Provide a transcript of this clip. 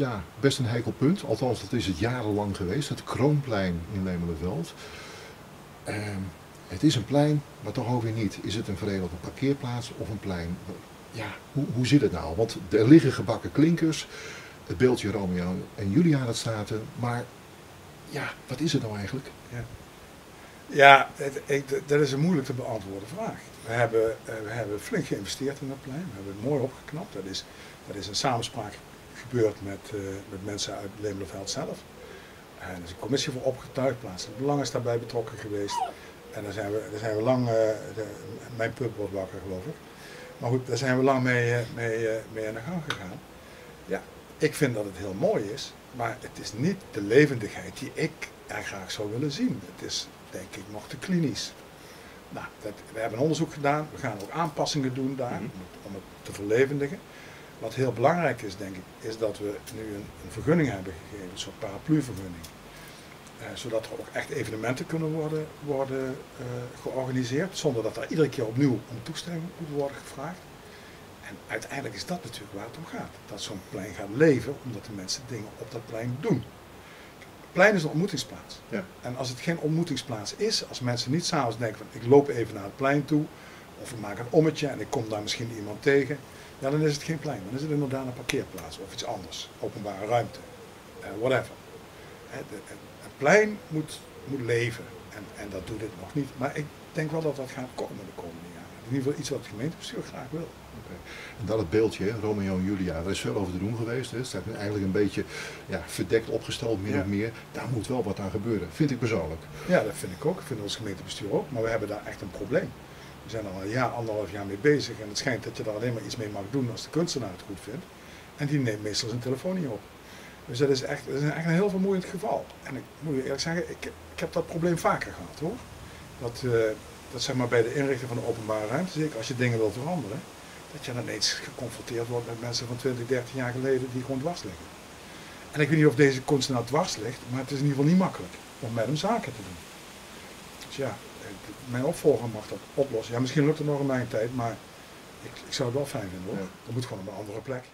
ja, best een heikel punt. Althans, dat is het jarenlang geweest. Het Kroonplein in Lemelenveld. Ehm, het is een plein, maar toch ook weer niet. Is het een verenigde parkeerplaats of een plein? Ja, hoe, hoe zit het nou? Want er liggen gebakken klinkers. Het beeldje Romeo en Julia dat staat er. Maar ja, wat is het nou eigenlijk? Ja, ja het, dat is een moeilijk te beantwoorden vraag. We hebben, eh, we hebben flink geïnvesteerd in dat plein. We hebben het mooi opgeknapt. Dat is, dat is een samenspraak gebeurd met, uh, met mensen uit Lemelenveld zelf. En er is een commissie voor opgetuigd, plaatselijk belang is daarbij betrokken geweest. En daar zijn we, daar zijn we lang, uh, de, mijn pub wordt wakker geloof ik. Maar goed, daar zijn we lang mee, mee, mee aan de gang gegaan. Ja, ik vind dat het heel mooi is, maar het is niet de levendigheid die ik er graag zou willen zien. Het is denk ik nog te klinisch. Nou, dat, we hebben een onderzoek gedaan, we gaan ook aanpassingen doen daar mhm. om het te verlevendigen. Wat heel belangrijk is, denk ik, is dat we nu een, een vergunning hebben gegeven, een soort parapluvergunning. Uh, zodat er ook echt evenementen kunnen worden, worden uh, georganiseerd, zonder dat er iedere keer opnieuw om toestemming moet worden gevraagd. En uiteindelijk is dat natuurlijk waar het om gaat. Dat zo'n plein gaat leven, omdat de mensen dingen op dat plein doen. Het plein is een ontmoetingsplaats. Ja. En als het geen ontmoetingsplaats is, als mensen niet s'avonds denken van ik loop even naar het plein toe, of ik maak een ommetje en ik kom daar misschien iemand tegen, ja, dan is het geen plein. Dan is het inderdaad een parkeerplaats of iets anders. Openbare ruimte. Uh, whatever. Het, het, plein moet, moet leven. En, en dat doet het nog niet. Maar ik denk wel dat dat gaat komen de komende jaren. In ieder geval iets wat het gemeentebestuur graag wil. En dan het beeldje, Romeo en Julia, daar is veel over te doen geweest. Hè. Het staat eigenlijk een beetje ja, verdekt opgesteld, min of meer. Daar moet wel wat aan gebeuren, vind ik persoonlijk. Ja, dat vind ik ook. Ik vind ons gemeentebestuur ook. Maar we hebben daar echt een probleem. We zijn er al een jaar, anderhalf jaar mee bezig en het schijnt dat je daar alleen maar iets mee mag doen als de kunstenaar het goed vindt. En die neemt meestal zijn telefoon niet op. Dus dat is echt, dat is echt een heel vermoeiend geval. En ik moet je eerlijk zeggen, ik, ik heb dat probleem vaker gehad hoor. Dat, uh, dat zeg maar bij de inrichting van de openbare ruimte, zeker als je dingen wil veranderen, dat je dan ineens geconfronteerd wordt met mensen van 20, 30 jaar geleden die gewoon dwars liggen. En ik weet niet of deze kunstenaar dwars ligt, maar het is in ieder geval niet makkelijk om met hem zaken te doen. Dus ja, mijn opvolger mag dat oplossen. Ja, misschien lukt het nog in mijn tijd, maar ik, ik zou het wel fijn vinden hoor. Dat moet gewoon op een andere plek.